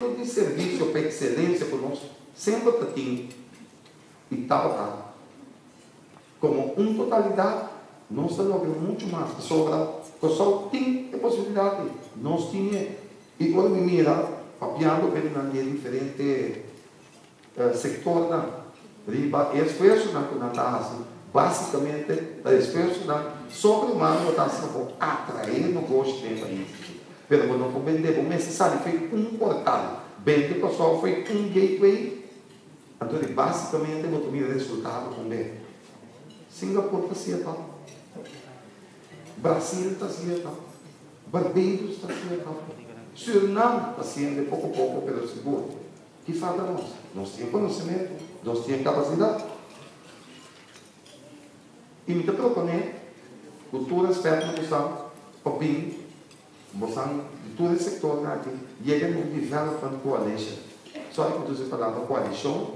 de serviço para excelência que nós sempre temos e estava como uma totalidade, nós logramos muito mais. Que sobra, que só tem a possibilidade. Nós tínhamos, e quando me mira, papiando bem na diferente uh, sector, na riba, esforço na que basicamente, o esforço na sobre-humano está sendo atrair no gosto do país. Pero quando não vender, o necessário foi um portal. Vende pessoal foi um gateway. Então, basicamente, vou ter resultado com ele. Singapura está certo. Brasil está certo. Barbados está certo. Suriname está sendo pouco a pouco pelo seguro. que falta nós? Nós temos conhecimento, nós temos capacidade. E me propõe cultura experta no Gustavo, Popinho, Moçambique, de todo esse sector aqui, chega no Development Coalition. Só eu estou falando coalition,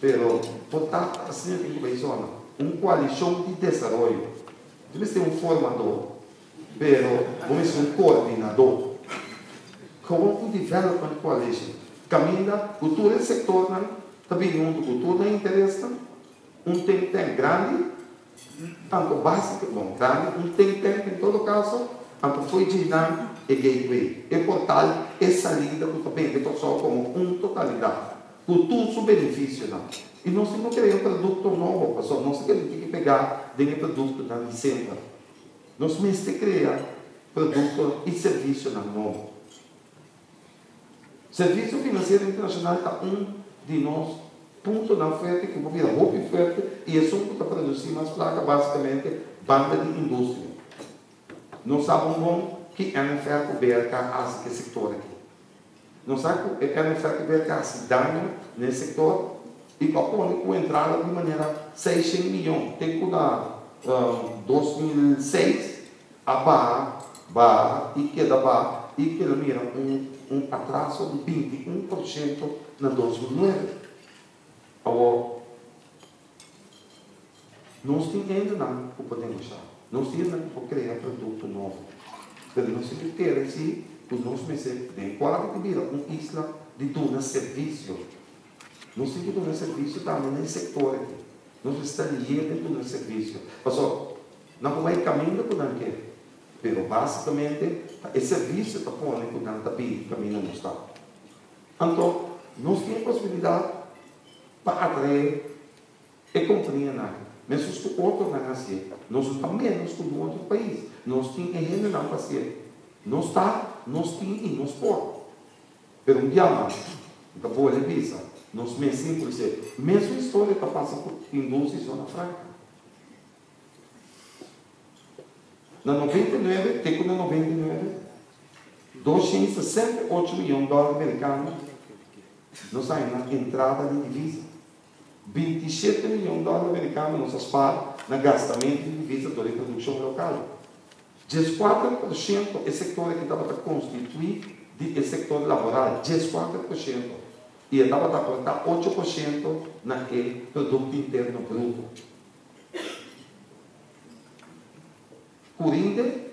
pero, portanto, assim é que funciona. Um coalition de desenvolvimento. Deve ser um formador, pero, vamos ser um coordenador. Como o Development Coalition. Caminha, cultura esse sector, né? também um cultura interessa, um think tank grande, tanto básico, bom, grande, um think tank em todo caso, tanto foi dinâmico e. E portal é salida que também é só como uma totalidade. Por tudo o benefício. Não? E nós criar um produto novo, pessoal. Nós temos que pegar dentro produto da licença. Nós que criar produto e serviço novo. Serviço financeiro internacional está um de nós ponto na oferta que vira roupa e oferta e é só para produzir mais placa basicamente banda de indústria. Nós sabemos que é NFR coberta esse setor aqui. Não sabe que é NFR coberta esse dano nesse setor e propõe com entrada de maneira 600 milhões. Tem que dar um, 2006 a barra, barra e que da barra e que mira um, um atraso de 21% na 2009. Agora, nós temos ainda não o podemos achar. Nós temos ainda para criar produto novo Não se si, pues nos meses de qual que vira uma isla de dona serviço. Não se dona serviço também no setor aqui. Nós estamos de dona serviço. Passou, não vai caminho por não quer. Pero basicamente, o serviço está pondo por não está pedindo caminho não está. Então, nós temos possibilidade para atrair e compreender mas os outros não nascer. Nós estamos menos que no outro país. Nós temos ainda não fazer. Nós está, nós temos e nós pode. Pero um dia mais, da boa revista, nós me simples é, mesmo história está passando por indústria e zona franca. Na 99, tem na 99, 268 milhões de dólares americanos, nós saímos na entrada de divisa. 27 milhões de dólares americanos nos SPAR na gastamento de divisa da produção local. 14% é setor que estava a constituir de setor laboral, 14%. E estava a aportar 8% naquele produto interno bruto. Por ende,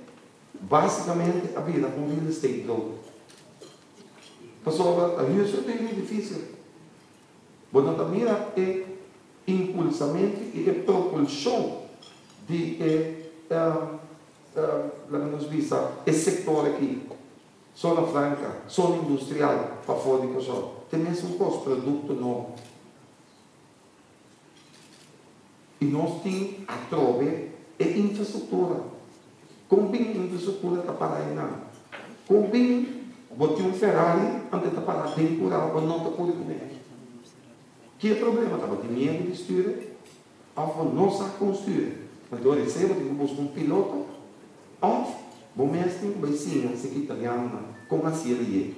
basicamente, a vida com real estate todo. Pessoal, a vida é bem difícil. Portanto, mira é impulsamento e é propulsão de é, uh, uh, nos visa esse setor aqui, zona franca, zona industrial, para fora de pessoal. Tem mesmo um produto novo. E nós temos a trove e infraestrutura. Com bem infraestrutura está para aí não. Com bem, botei um Ferrari antes de parar bem por água, não por comer. Que é problema? Estava de styre. Av não sabe construir. Mas eu recebo, tenho buscar um piloto. Of, bom mestre, vai sim, esse aqui italiano, como a Síria.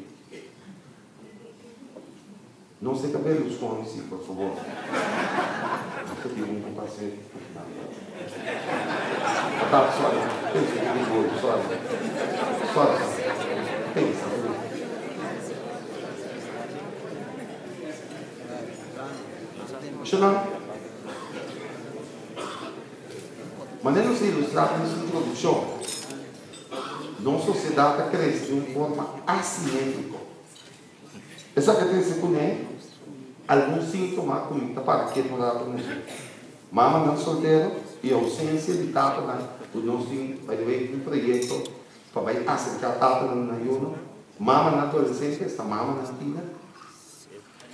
Não se cabelo os cones, por favor. Eu digo um parceiro. Tá, só, que vou, só. Só, pensa. Funcional. Ilustrar nessa introdução, nossa sociedade cresce de uma forma assimétrica. Essa que tem se conhece, alguns sintomas como para que não dá para nós. Mama não solteiro e ausência de tapa na o tem vai ver um projeto para vai acercar tapa na yuno. Mama na adolescência, esta mama na tina.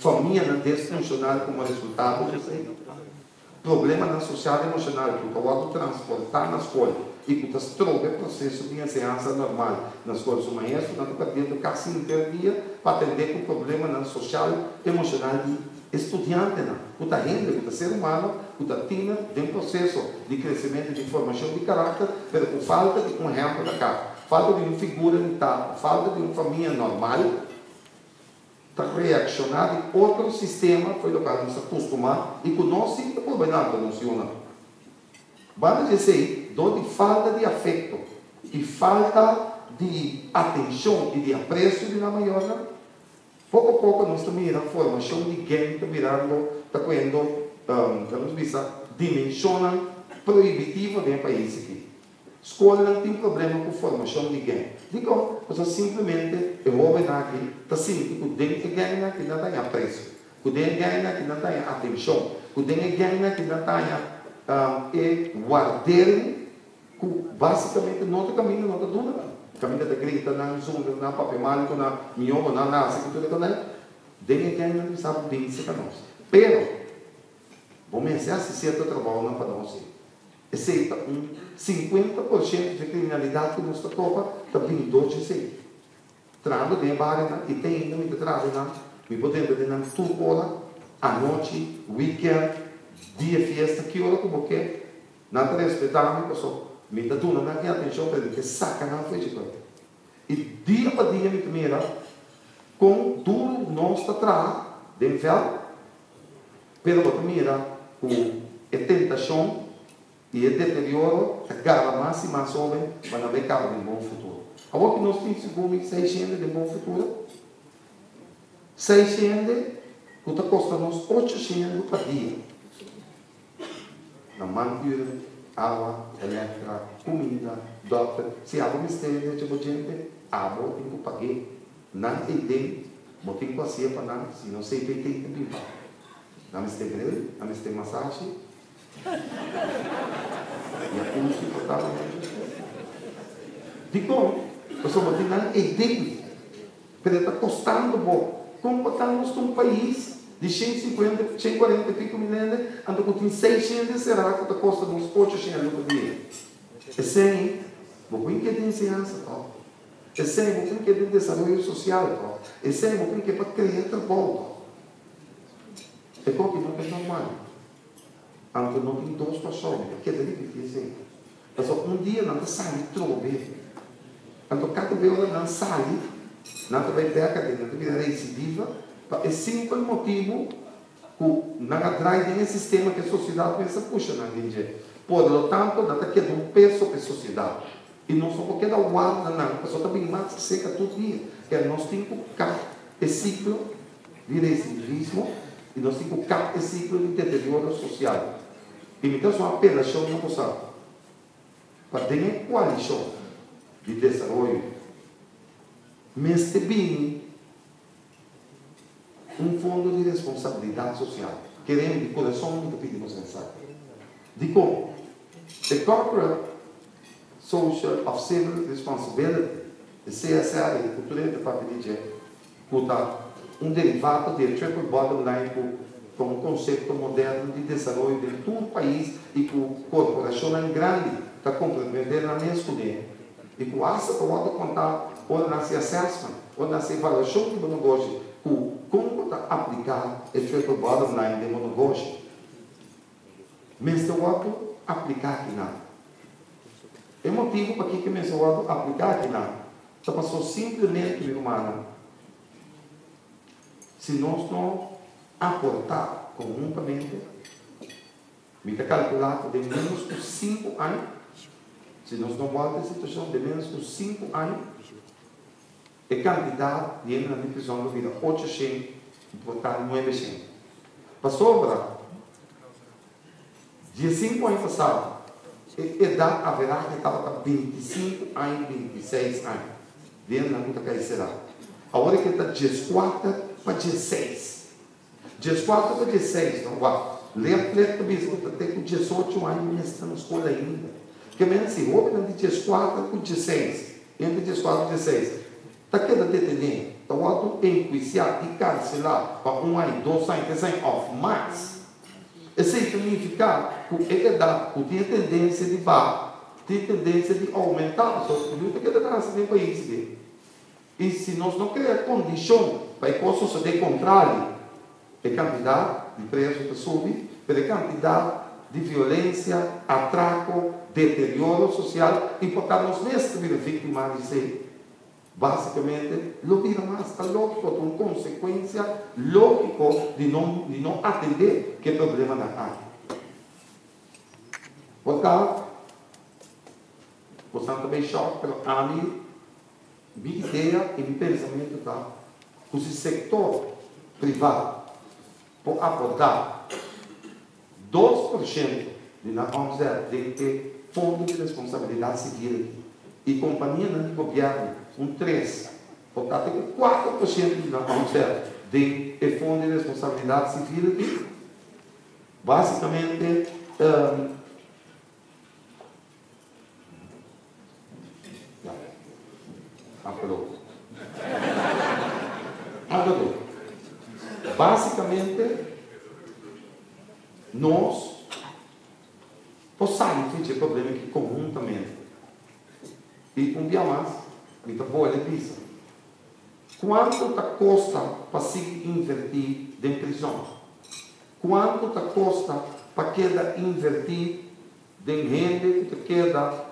Família desfuncional como resultado disso. Problema na social e emocional, que o transportar na escola e que o troca o processo de ensinança normal na escola do maestro, não está tendo casa inteira para atender com o problema social emocional de estudante. O da renda, o ser humano, da tina, tem um processo de crescimento de formação de caráter, mas com falta de um exemplo da casa, falta de uma figura unitária, falta de uma família normal, está reaccionando e outro sistema foi o que nos acostumar e que nós sempre problemas funciona. Vamos dizer, dor de falta de afeto e falta de atenção e de apreço de na maior Pouco a pouco nós estamos a formação de está virando, está tendo, um, vamos dizer, dimensão proibitiva do país aqui. Escola não tem problema com formação de quem. Digo, você simplesmente, eu vou ver aqui, está simples, o dente ganha que não tem apreço, o dente ganha que não tem atenção, o dente ganha que não tem um, e guardar, basicamente, não tem caminho, não tem dúvida caminho da grita na zunga na papemalico na mioma na nasa que tudo que né dele que ainda não sabe bem se para nós. Pero vamos pensar se certo trabalho não para nós exceto um 50% de criminalidade que nos topa também doce sei trado de barra e tem muito trado na me podendo de na tudo hora à noite weekend dia fiesta que hora como que não respeitamos pessoal me dá tudo na minha atenção para que saca foi de coisa. E dia para dia me mira com duro não está atrás de fel, pero que mira com a tentação e o deterioro agarra mais e mais homem para ver cabo de um bom futuro. Agora que nós temos segundo 600 de bom futuro, 600 que está custando nos 800 por dia. Na mantura água, elétrica, comida, doctor. Se me estende, tipo gente, água tem que pagar. Não tem, não tem que fazer para nada, se não sei tem que pipa. Não me estende greve, não me estende massagem. E a pulso importava Digo, eu só botei nada, é dele. Porque está custando bom. Como estamos num país de 150, 140 e pico milhões, ando com 600 será que custa uns 800 por dia. É sem, vou que tem ensinança, tal. É sem, vou que tem desenvolvimento social, tal. É sem, vou que para criar trabalho, É como que não é normal. Não tem duas pessoas, que é que dizer. Mas só um dia não sai trove. Ando cada vez não sai, não vai ter a cadeia, não vai recidiva, é simples motivo que não atrai nenhum sistema que a sociedade pensa, puxa, não entendi. Por tanto, dá que um peso para a sociedade. E não só porque dá guarda, não. A pessoa também mata seca todo dia. Que nós temos que esse ciclo de recidivismo e nós temos que esse ciclo de deterioro social. Apenas show não posso. Para ter coalição de desenvolvimento. Mas também um fundo de responsabilidade social. Queremos de coração muito pedimos pensar. Digo, the corporate social of civil responsibility, the CSR, de cultura de família, um derivado do triple bottom line como conceito moderno de desenvolvimento de todo o país e que a corporação grande está compreendendo na minha escolha. E com essa, vou contar onde nasce assessment, onde nasce avaliação do negócio, como aplicar o triple bottom line de negócio. Mas eu vou aplicar aqui nada. É motivo para que eu vou aplicar aqui nada. Só passou simplesmente, meu irmão, se nós não aportar conjuntamente, me está calculado de menos de 5 anos, se nós não voltamos a situação de menos de 5 anos, a quantidade de na prisão da vida 800, portanto 900. Para sobra, dia 5 anos passado, a idade haverá que estava para 25 anos, 26 anos. Dentro da luta que será. Agora que está 14, para 16. Dias 4 para 16, não vá. Lê a pleta mesmo, até com 18 anos, mas está na escola ainda. Que menos assim, houve de dias 4 com 16. Entre dias 4 e 16. Está queda detenido. Está o auto enjuiciado e cancelado para um ano, dois anos, três anos, off, mais. Isso significa que dá, que tem tendência de baixo, tem tendência de aumentar. Só que o que ele dá nesse país. E se nós não criar condição para que possa suceder contrário, a quantidade de presos que sube, pela quantidade de violência, atraco, deterioro social, e portanto nós neste vítimas de ser basicamente, lo vira mais lógico, uma consequência lógica de não, de não atender que problema na área. Portanto, portanto também choque pelo AMI, minha ideia e meu pensamento está, que o setor privado pode aportar 2% de, vamos dizer, de fundo de responsabilidade civil e companhia de governo um 3%. Portanto, 4% de, vamos dizer, de fundo de responsabilidade civil basicamente um, Basicamente, nós possamos ter problema que também. E um dia mais, muita boa ele diz, quanto está custa para se invertir de prisão? Quanto está custa para queda invertir de renda que queda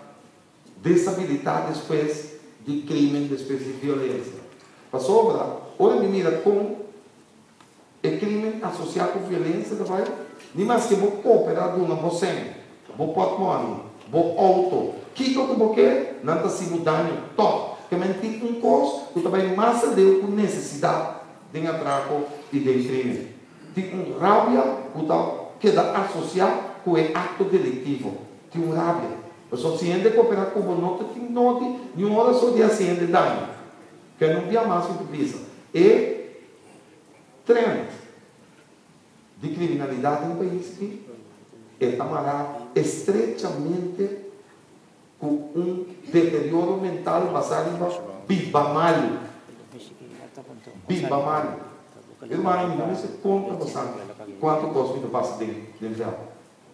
desabilitar depois de crime, depois de violência? Para sobra, olha mira como é crime associado com violência, vai? Mais que vou cooperar de uma você, vou patrimônio, vou auto. Que que? Não está sendo dano, top. Que mentir um custo, que também mais deu com necessidade de atraco e de crime. Tem um rábia que está queda associado com o ato delitivo. Tem um rábia. Eu só se ainda cooperar com o nota, tem note, nenhuma hora só de assim de dano. Que não via mais o que precisa. E trend de criminalidade no país que está estreitamente com um deterioro mental baseado em bibamalho. Bibamalho. Irmão, não se conta bastante quanto custa o passo de.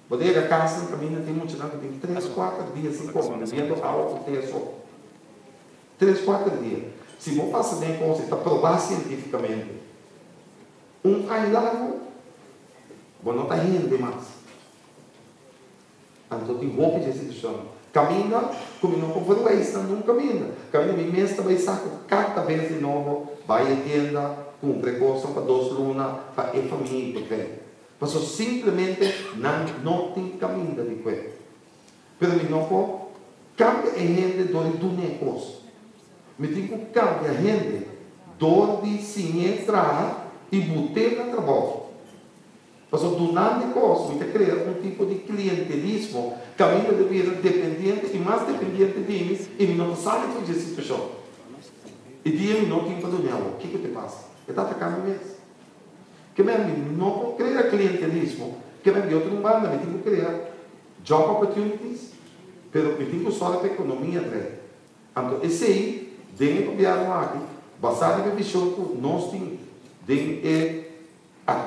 Você ir a casa, no caminho, tem gente que tem 3, 4 dias sem comer, vendo algo ter só. 3, 4 dias. Se você passa bem com você, está provado cientificamente um aislado, você não está rindo mais. Então tem roupa de instituição. Caminha, como não conversa, não caminha. Caminha, minha mesa também saca cada vez de novo, vai à tenda, com precaução para duas lunas, para a família, porque mas simplesmente não, não tem caminho de coisa. Mas não pode cambia a gente do negócio. Me que cambiar a gente do de se entrar e na trabalho. Mas do nada negócio, me criar um tipo de clientelismo que a mim deve ser dependente e mais dependente de mim e não sabe fazer essa situação. E dia não para doar, o que que te passa? Está atacando mesmo. Que mesmo não criar clientelismo, que mesmo eu tenho banda, me tenho que criar job opportunities, pero me tenho só a economia dele. Então, esse aí, dentro do governo aqui, basado visão que nós temos den é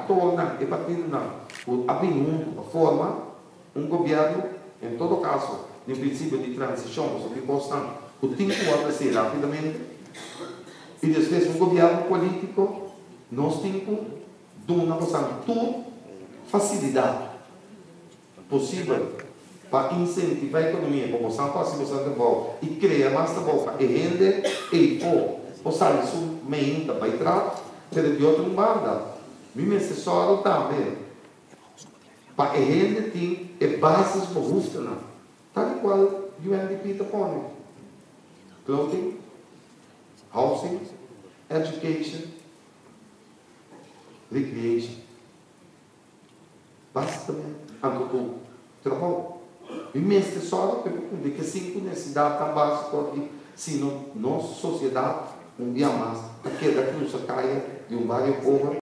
torna, é partido na o abrindo, forma, um governo, em todo caso, no princípio de transição, sobre constante, o tempo avançar rapidamente, e depois um governo político, nós temos uma tudo facilidade possível para incentivar a economia, São Paulo, se você volta, e criar mais trabalho, e rende, e pô, o salário meio vai tratar, de outro banda. Mi assessoro também. Para gente tem é bases para funcionar. Tal qual o UNDP está pondo. Clothing, housing, education, recreation. Basicamente, anto trabalho. E mesmo assessoro, porque que cinco necessidades tão básicas se não nossa sociedade um dia mais, aquela cruz caia de um barrio pobre